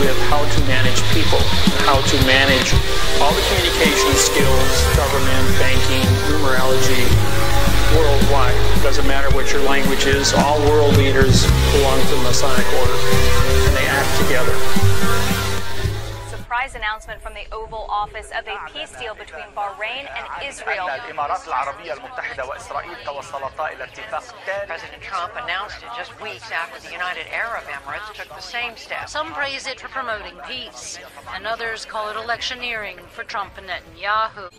with how to manage people, how to manage all the communication skills, government, banking, numerology, worldwide. Doesn't matter what your language is, all world leaders belong to the Masonic Order, and they act together surprise announcement from the Oval Office of a peace deal between Bahrain and Israel. President Trump announced it just weeks after the United Arab Emirates took the same step. Some praise it for promoting peace, and others call it electioneering for Trump and Netanyahu.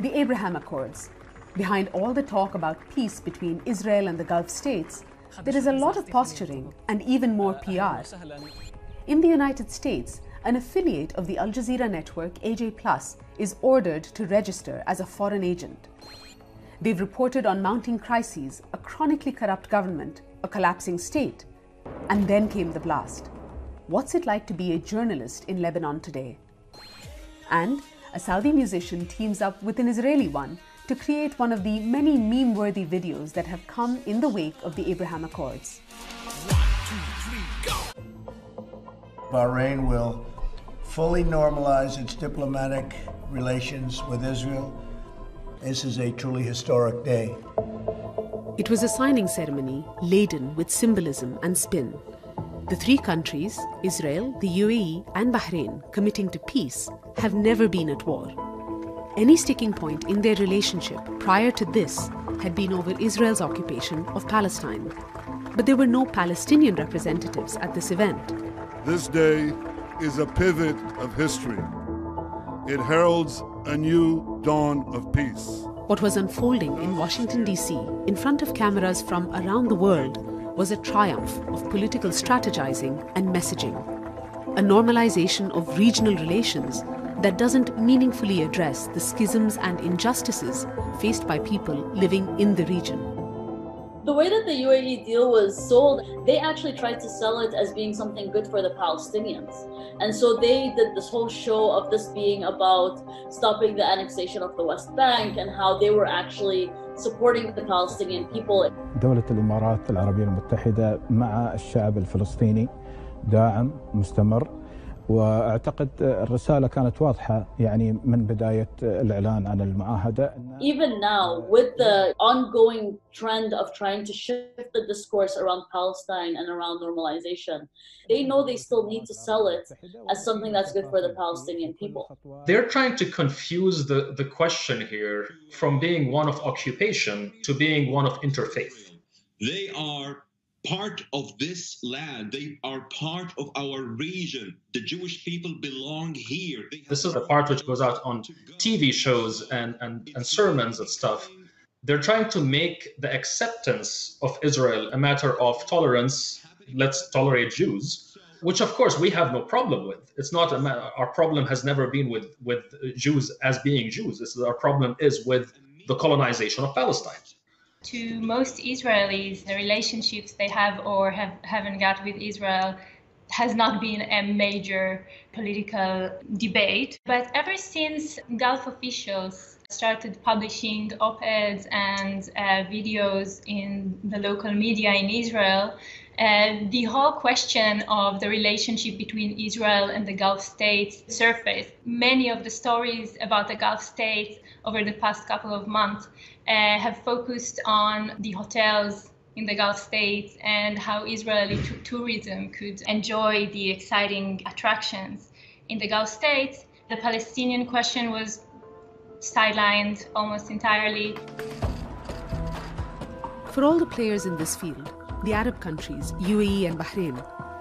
The Abraham Accords. Behind all the talk about peace between Israel and the Gulf states, there is a lot of posturing and even more PR. In the United States, an affiliate of the Al Jazeera network, AJ Plus, is ordered to register as a foreign agent. They've reported on mounting crises, a chronically corrupt government, a collapsing state, and then came the blast. What's it like to be a journalist in Lebanon today? And a Saudi musician teams up with an Israeli one to create one of the many meme worthy videos that have come in the wake of the Abraham Accords. Bahrain will fully normalize its diplomatic relations with Israel. This is a truly historic day. It was a signing ceremony laden with symbolism and spin. The three countries, Israel, the UAE, and Bahrain, committing to peace, have never been at war. Any sticking point in their relationship prior to this had been over Israel's occupation of Palestine. But there were no Palestinian representatives at this event. This day is a pivot of history. It heralds a new dawn of peace. What was unfolding in Washington, D.C., in front of cameras from around the world, was a triumph of political strategizing and messaging. A normalization of regional relations that doesn't meaningfully address the schisms and injustices faced by people living in the region the way that the UAE deal was sold, they actually tried to sell it as being something good for the Palestinians. And so they did this whole show of this being about stopping the annexation of the West Bank and how they were actually supporting the Palestinian people. دولة الإمارات العربية المتحدة مع الشعب الفلسطيني داعم مستمر واعتقد الرساله كانت واضحه يعني من بدايه الاعلان عن المعاهده Even now with the ongoing trend of trying to shift the discourse around Palestine and around normalization they know they still need to sell it as something that's good for the Palestinian people. They're trying to confuse the the question here from being one of occupation to being one of interfaith. They are part of this land. They are part of our region. The Jewish people belong here. This is the part which goes out on TV shows and, and, and sermons and stuff. They're trying to make the acceptance of Israel a matter of tolerance. Let's tolerate Jews, which of course we have no problem with. It's not a matter, our problem has never been with with Jews as being Jews. This is our problem is with the colonization of Palestine to most Israelis, the relationships they have or have, haven't got with Israel has not been a major political debate. But ever since Gulf officials started publishing op eds and uh, videos in the local media in Israel, uh, the whole question of the relationship between Israel and the Gulf states surfaced. Many of the stories about the Gulf states over the past couple of months uh, have focused on the hotels in the Gulf states and how Israeli t- tourism could enjoy the exciting attractions in the Gulf states. The Palestinian question was sidelined almost entirely. For all the players in this field, the Arab countries, UAE and Bahrain,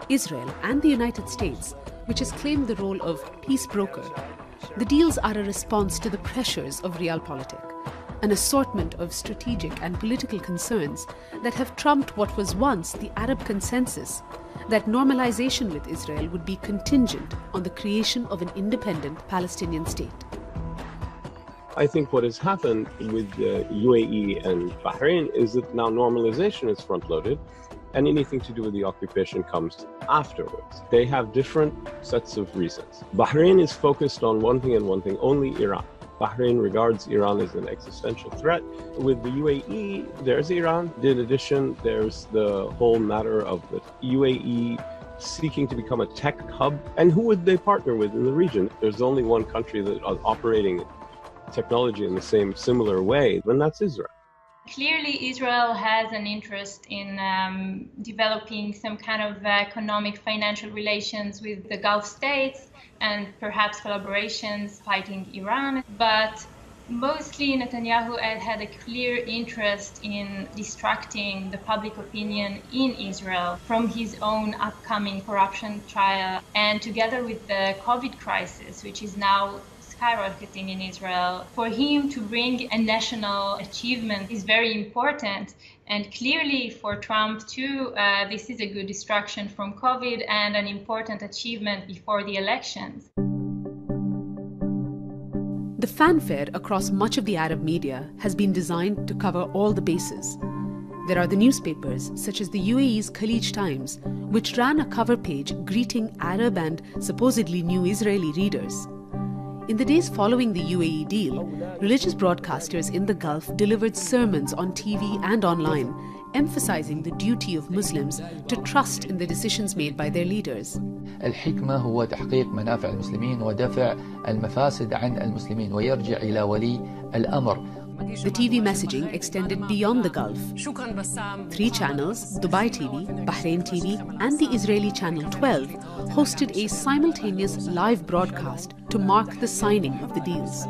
Israel, and the United States, which has claimed the role of peace broker, the deals are a response to the pressures of realpolitik an assortment of strategic and political concerns that have trumped what was once the Arab consensus that normalization with Israel would be contingent on the creation of an independent Palestinian state. I think what has happened with the UAE and Bahrain is that now normalization is front loaded and anything to do with the occupation comes afterwards. They have different sets of reasons. Bahrain is focused on one thing and one thing only Iran. Bahrain regards Iran as an existential threat. With the UAE, there's Iran. In addition, there's the whole matter of the UAE seeking to become a tech hub. And who would they partner with in the region? There's only one country that is operating technology in the same similar way, and that's Israel. Clearly, Israel has an interest in um, developing some kind of economic, financial relations with the Gulf states and perhaps collaborations fighting Iran. But mostly Netanyahu had had a clear interest in distracting the public opinion in Israel from his own upcoming corruption trial. And together with the COVID crisis, which is now skyrocketing in Israel, for him to bring a national achievement is very important. And clearly for Trump, too, uh, this is a good distraction from COVID and an important achievement before the elections. The fanfare across much of the Arab media has been designed to cover all the bases. There are the newspapers, such as the UAE's Khaleej Times, which ran a cover page greeting Arab and supposedly new Israeli readers. In the days following the UAE deal, religious broadcasters in the Gulf delivered sermons on TV and online emphasizing the duty of Muslims to trust in the decisions made by their leaders. الحكمة هو تحقيق منافع المسلمين ودفع المفاسد عن المسلمين ويرجع إلى ولي الأمر the TV messaging extended beyond the Gulf. Three channels, Dubai TV, Bahrain TV, and the Israeli channel 12, hosted a simultaneous live broadcast to mark the signing of the deals.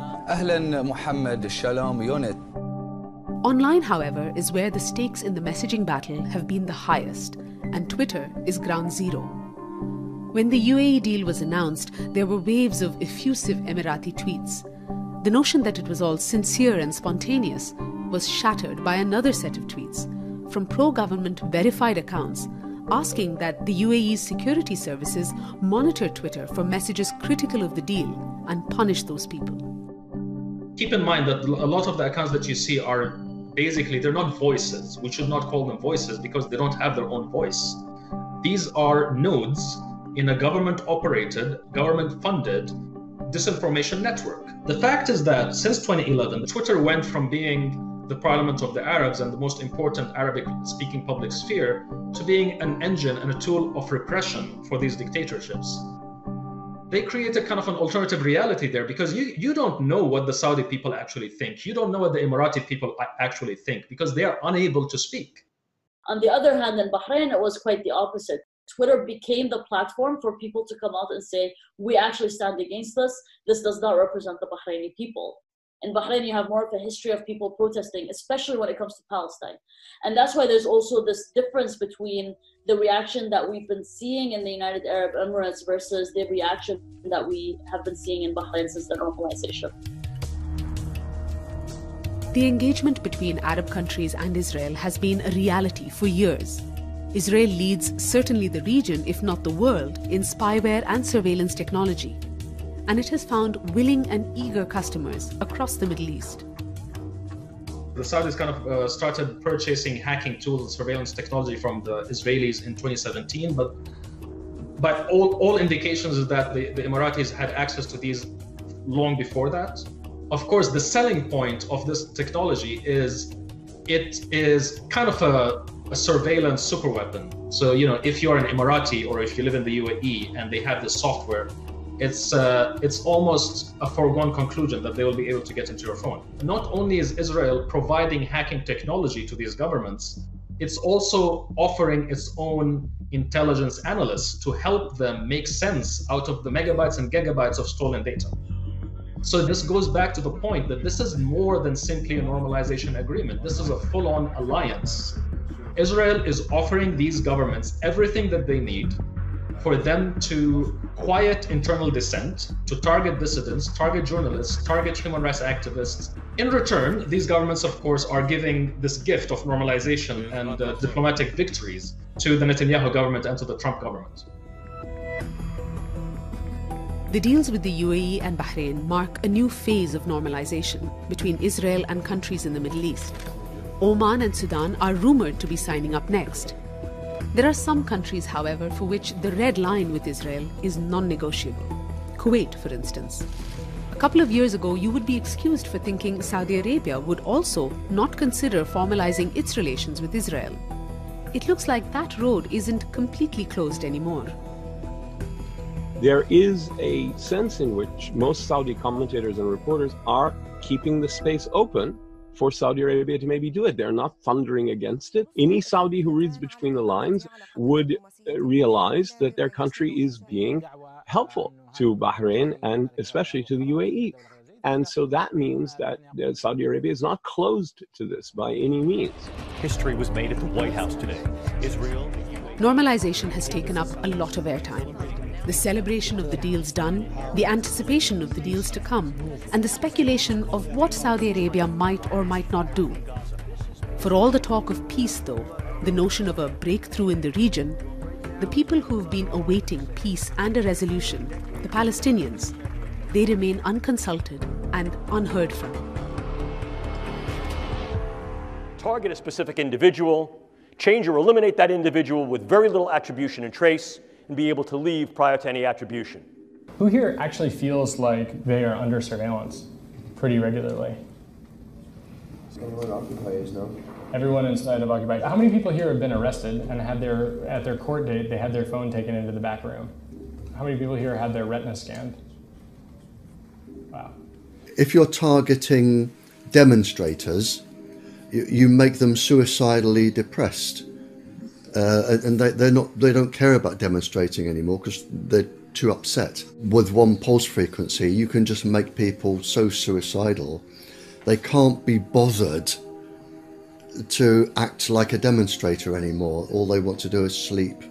Online, however, is where the stakes in the messaging battle have been the highest, and Twitter is ground zero. When the UAE deal was announced, there were waves of effusive Emirati tweets. The notion that it was all sincere and spontaneous was shattered by another set of tweets from pro government verified accounts asking that the UAE's security services monitor Twitter for messages critical of the deal and punish those people. Keep in mind that a lot of the accounts that you see are basically they're not voices. We should not call them voices because they don't have their own voice. These are nodes in a government operated, government funded disinformation network. The fact is that since 2011, Twitter went from being the parliament of the Arabs and the most important Arabic speaking public sphere to being an engine and a tool of repression for these dictatorships they create a kind of an alternative reality there because you, you don't know what the Saudi people actually think. You don't know what the Emirati people actually think because they are unable to speak. On the other hand, in Bahrain, it was quite the opposite. Twitter became the platform for people to come out and say, we actually stand against this. This does not represent the Bahraini people in Bahrain, you have more of a history of people protesting, especially when it comes to Palestine. And that's why there's also this difference between the reaction that we've been seeing in the United Arab Emirates versus the reaction that we have been seeing in Bahrain since the normalization. The engagement between Arab countries and Israel has been a reality for years. Israel leads certainly the region, if not the world, in spyware and surveillance technology and it has found willing and eager customers across the Middle East. The Saudis kind of uh, started purchasing hacking tools and surveillance technology from the Israelis in 2017, but but all, all indications is that the, the Emiratis had access to these long before that. Of course, the selling point of this technology is it is kind of a, a surveillance superweapon. So, you know, if you're an Emirati or if you live in the UAE and they have this software, it's uh, it's almost a foregone conclusion that they will be able to get into your phone. Not only is Israel providing hacking technology to these governments, it's also offering its own intelligence analysts to help them make sense out of the megabytes and gigabytes of stolen data. So this goes back to the point that this is more than simply a normalization agreement. This is a full-on alliance. Israel is offering these governments everything that they need for them to quiet internal dissent, to target dissidents, target journalists, target human rights activists. In return, these governments, of course, are giving this gift of normalization and uh, diplomatic victories to the Netanyahu government and to the Trump government. The deals with the UAE and Bahrain mark a new phase of normalization between Israel and countries in the Middle East. Oman and Sudan are rumored to be signing up next. There are some countries, however, for which the red line with Israel is non negotiable. Kuwait, for instance. A couple of years ago, you would be excused for thinking Saudi Arabia would also not consider formalizing its relations with Israel. it looks like that road isn't completely closed anymore. There is a sense in which most Saudi commentators and reporters are keeping the space open for Saudi Arabia to maybe do it. They're not thundering against it. Any Saudi who reads between the lines would uh, realize that their country is being helpful to Bahrain and especially to the UAE. And so that means that Saudi Arabia is not closed to this by any means. History was made at the White House today. Israel. Normalization has taken up a lot of airtime the celebration of the deals done, the anticipation of the deals to come, and the speculation of what Saudi Arabia might or might not do. For all the talk of peace, though, the notion of a breakthrough in the region, the people who have been awaiting peace and a resolution, the Palestinians, they remain unconsulted and unheard from. Target a specific individual, change or eliminate that individual with very little attribution and trace, and be able to leave prior to any attribution. Who here actually feels like they are under surveillance pretty regularly? Everyone occupies, no? Everyone inside of Occupy. How many people here have been arrested and had their at their court date they had their phone taken into the back room? How many people here had their retina scanned? Wow. If you're targeting demonstrators, you, you make them suicidally depressed uh, and they, they're not they don't care about demonstrating anymore because they're too upset. With one pulse frequency, you can just make people so suicidal they can't be bothered to act like a demonstrator anymore. All they want to do is sleep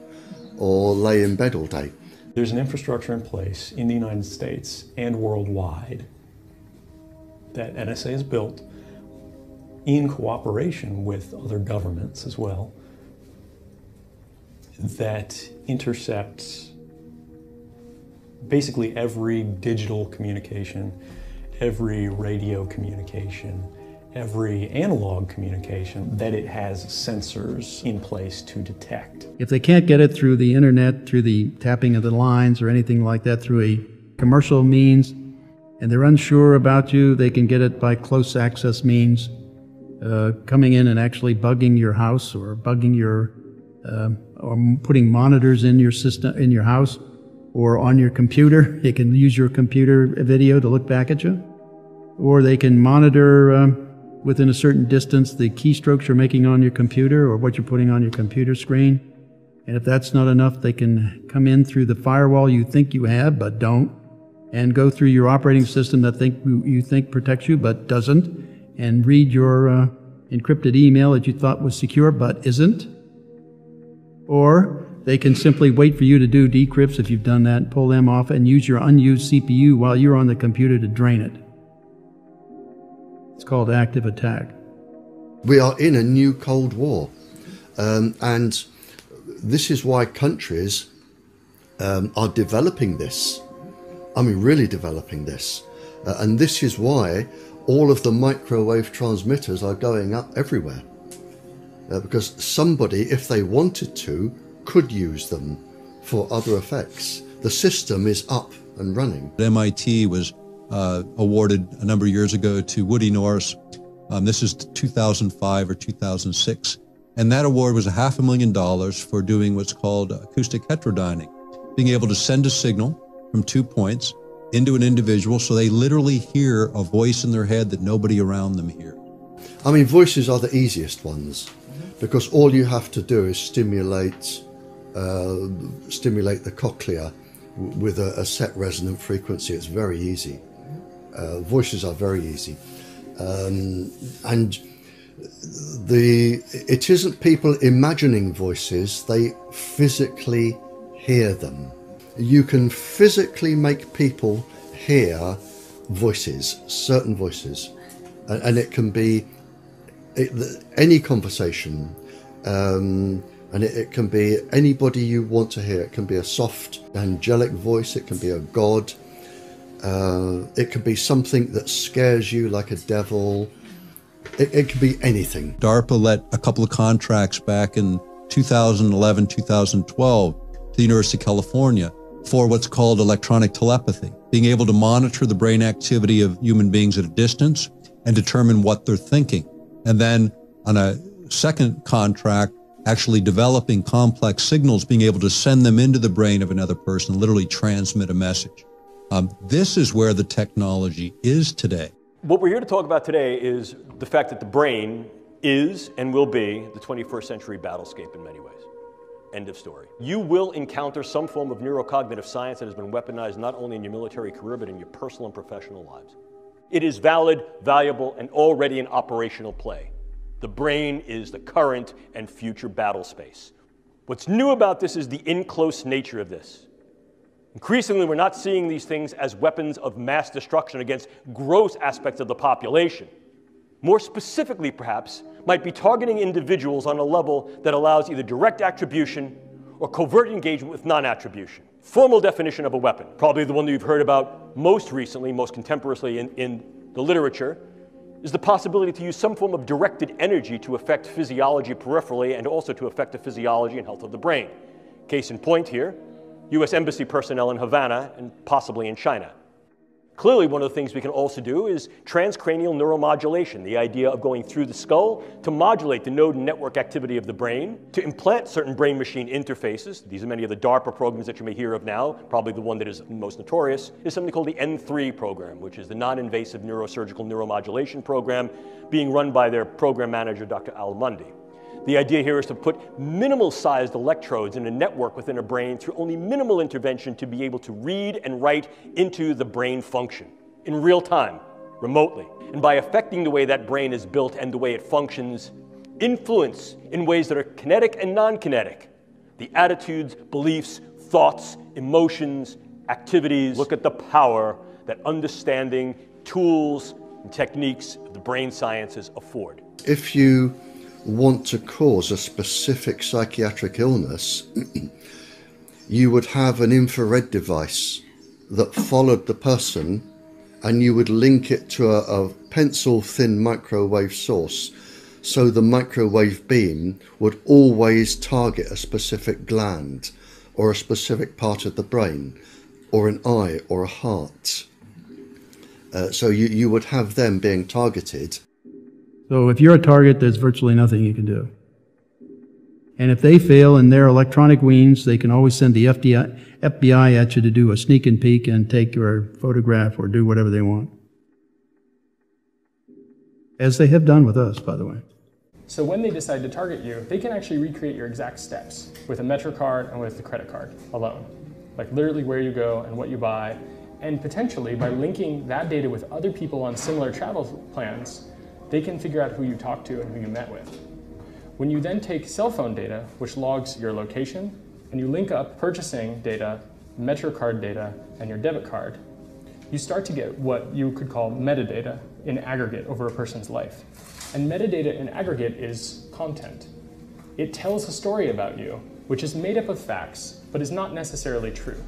or lay in bed all day. There's an infrastructure in place in the United States and worldwide that NSA has built in cooperation with other governments as well that intercepts basically every digital communication, every radio communication, every analog communication that it has sensors in place to detect. If they can't get it through the internet, through the tapping of the lines or anything like that, through a commercial means, and they're unsure about you, they can get it by close access means, uh, coming in and actually bugging your house or bugging your uh, or putting monitors in your system in your house or on your computer. They can use your computer video to look back at you, or they can monitor um, within a certain distance the keystrokes you're making on your computer or what you're putting on your computer screen. And if that's not enough, they can come in through the firewall you think you have but don't, and go through your operating system that think you think protects you but doesn't, and read your uh, encrypted email that you thought was secure but isn't or they can simply wait for you to do decrypts if you've done that, pull them off, and use your unused CPU while you're on the computer to drain it. It's called active attack. We are in a new Cold War. Um, and this is why countries um, are developing this. I mean, really developing this. Uh, and this is why all of the microwave transmitters are going up everywhere uh, because somebody, if they wanted to, could use them for other effects. The system is up and running. MIT was uh, awarded a number of years ago to Woody Norris. Um, this is 2005 or 2006. And that award was a half a million dollars for doing what's called acoustic heterodyning, being able to send a signal from two points into an individual so they literally hear a voice in their head that nobody around them hears. I mean, voices are the easiest ones because all you have to do is stimulate uh, stimulate the cochlea with a, a, set resonant frequency. It's very easy. Uh, voices are very easy, um, and the it isn't people imagining voices; they physically hear them. You can physically make people hear voices, certain voices, and, and it can be it, any conversation, um, and it, it, can be anybody you want to hear. It can be a soft, angelic voice. It can be a god. Uh, it can be something that scares you, like a devil. It, it can be anything. DARPA let a couple of contracts back in 2011, 2012 to the University of California for what's called electronic telepathy, being able to monitor the brain activity of human beings at a distance and determine what they're thinking. And then on a second contract, actually developing complex signals, being able to send them into the brain of another person, literally transmit a message. Um, this is where the technology is today. What we're here to talk about today is the fact that the brain is and will be the 21st century battlescape in many ways. End of story. You will encounter some form of neurocognitive science that has been weaponized not only in your military career, but in your personal and professional lives. It is valid, valuable, and already in operational play. The brain is the current and future battle space. What's new about this is the in close nature of this. Increasingly, we're not seeing these things as weapons of mass destruction against gross aspects of the population. More specifically, perhaps, might be targeting individuals on a level that allows either direct attribution or covert engagement with non attribution. Formal definition of a weapon, probably the one that you've heard about most recently, most contemporaneously in, in the literature, is the possibility to use some form of directed energy to affect physiology peripherally and also to affect the physiology and health of the brain. Case in point here, US Embassy personnel in Havana and possibly in China. Clearly, one of the things we can also do is transcranial neuromodulation, the idea of going through the skull to modulate the node and network activity of the brain, to implant certain brain machine interfaces. These are many of the DARPA programs that you may hear of now. Probably the one that is most notorious is something called the N3 program, which is the non invasive neurosurgical neuromodulation program being run by their program manager, Dr. Al Emondi. The idea here is to put minimal sized electrodes in a network within a brain through only minimal intervention to be able to read and write into the brain function in real time, remotely. And by affecting the way that brain is built and the way it functions, influence in ways that are kinetic and non kinetic the attitudes, beliefs, thoughts, emotions, activities. Look at the power that understanding tools and techniques of the brain sciences afford. If you want to cause a specific psychiatric illness, you would have an infrared device that followed the person and you would link it to a, a pencil thin microwave source. So the microwave beam would always target a specific gland or a specific part of the brain or an eye or a heart. Uh, so you, you would have them being targeted so if you're a target, there's virtually nothing you can do. And if they fail in their electronic means, they can always send the FBI, FBI at you to do a sneak and peek and take your photograph or do whatever they want. As they have done with us, by the way. So when they decide to target you, they can actually recreate your exact steps with a MetroCard and with the credit card alone. Like literally where you go and what you buy. And potentially by linking that data with other people on similar travel plans, they can figure out who you talked to and who you met with. When you then take cell phone data, which logs your location, and you link up purchasing data, MetroCard data, and your debit card, you start to get what you could call metadata in aggregate over a person's life. And metadata in aggregate is content. It tells a story about you, which is made up of facts, but is not necessarily true.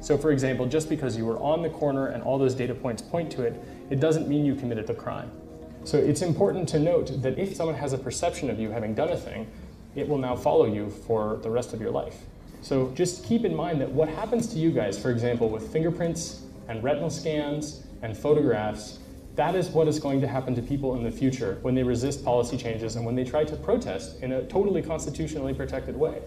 So for example, just because you were on the corner and all those data points point to it, it doesn't mean you committed the crime. So it's important to note that if someone has a perception of you having done a thing, it will now follow you for the rest of your life. So just keep in mind that what happens to you guys, for example, with fingerprints and retinal scans and photographs, that is what is going to happen to people in the future when they resist policy changes and when they try to protest in a totally constitutionally protected way.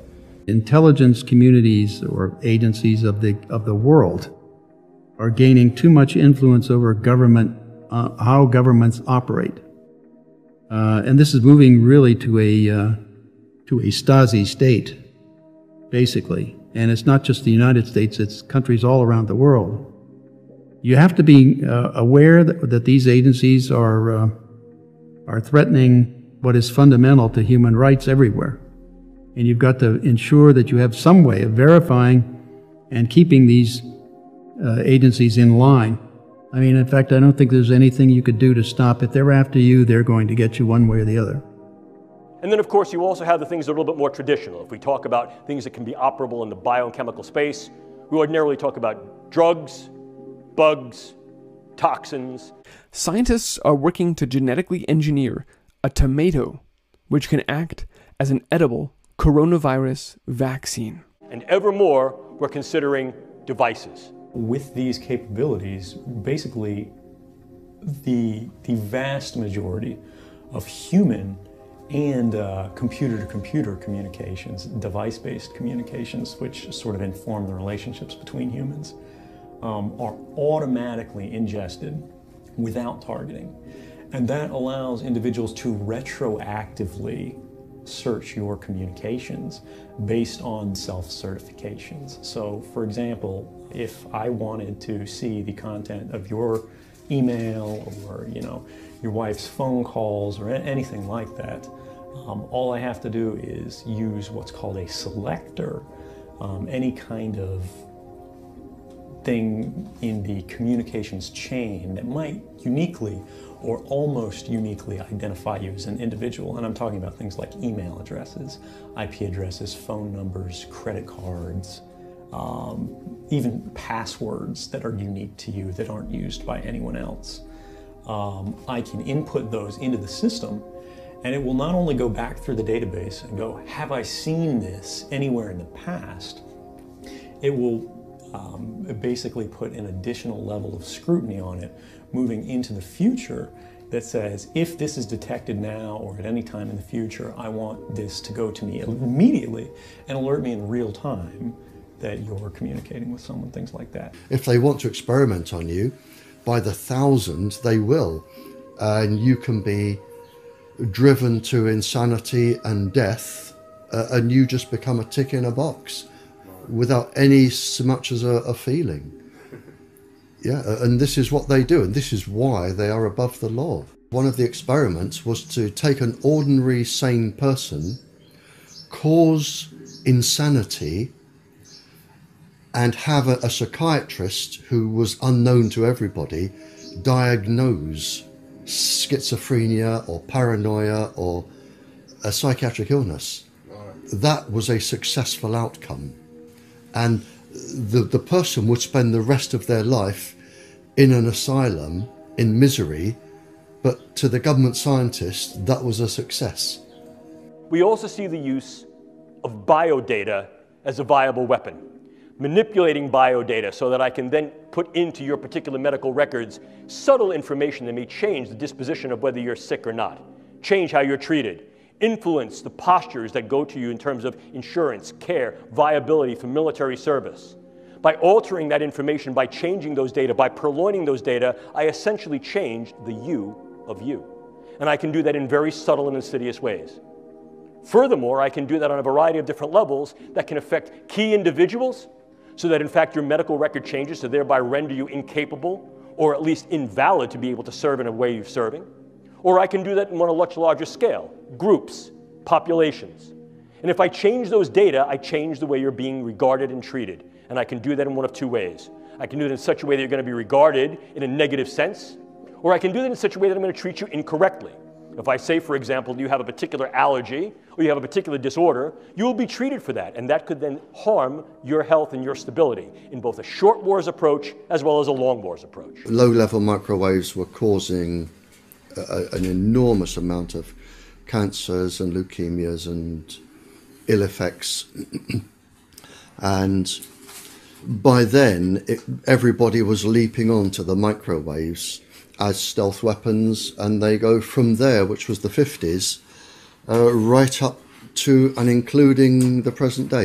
Intelligence communities or agencies of the, of the world are gaining too much influence over government uh, how governments operate. Uh, and this is moving really to a, uh, to a Stasi state, basically. And it's not just the United States, it's countries all around the world. You have to be uh, aware that, that, these agencies are, uh, are threatening what is fundamental to human rights everywhere. And you've got to ensure that you have some way of verifying and keeping these uh, agencies in line. I mean, in fact, I don't think there's anything you could do to stop. If they're after you, they're going to get you one way or the other. And then, of course, you also have the things that are a little bit more traditional. If we talk about things that can be operable in the biochemical space, we ordinarily talk about drugs, bugs, toxins. Scientists are working to genetically engineer a tomato which can act as an edible coronavirus vaccine. And ever more, we're considering devices with these capabilities, basically the, the vast majority of human and uh, computer to computer communications, device based communications, which sort of inform the relationships between humans, um, are automatically ingested without targeting. And that allows individuals to retroactively search your communications based on self certifications. So, for example, if I wanted to see the content of your email or, you know, your wife's phone calls or anything like that, um, all I have to do is use what's called a selector, um, any kind of thing in the communications chain that might uniquely or almost uniquely identify you as an individual. And I'm talking about things like email addresses, IP addresses, phone numbers, credit cards, um, even passwords that are unique to you that aren't used by anyone else. Um, I can input those into the system and it will not only go back through the database and go, have I seen this anywhere in the past? It will um, basically put an additional level of scrutiny on it moving into the future that says if this is detected now or at any time in the future, I want this to go to me immediately and alert me in real time that you're communicating with someone, things like that. If they want to experiment on you, by the thousands, they will. And you can be driven to insanity and death, uh, and you just become a tick in a box without any so much as a, a feeling. Yeah, and this is what they do, and this is why they are above the law. One of the experiments was to take an ordinary sane person, cause insanity, and have a, a psychiatrist who was unknown to everybody diagnose schizophrenia or paranoia or a psychiatric illness. That was a successful outcome. And the, the person would spend the rest of their life in an asylum in misery, but to the government scientists, that was a success. We also see the use of biodata as a viable weapon, manipulating biodata so that I can then put into your particular medical records subtle information that may change the disposition of whether you're sick or not, change how you're treated, influence the postures that go to you in terms of insurance, care, viability for military service. By altering that information, by changing those data, by purloining those data, I essentially change the you of you. And I can do that in very subtle and insidious ways. Furthermore, I can do that on a variety of different levels that can affect key individuals so that in fact your medical record changes to thereby render you incapable or at least invalid to be able to serve in a way you're serving. Or I can do that on a much larger scale, groups, populations. And if I change those data, I change the way you're being regarded and treated. And I can do that in one of two ways. I can do it in such a way that you're going to be regarded in a negative sense, or I can do that in such a way that I'm going to treat you incorrectly. If I say, for example, you have a particular allergy or you have a particular disorder, you will be treated for that, and that could then harm your health and your stability in both a short wars approach as well as a long wars approach. Low level microwaves were causing a, an enormous amount of cancers and leukemias and ill effects. and by then, it, everybody was leaping onto the microwaves as stealth weapons, and they go from there, which was the 50s, uh, right up to and including the present day.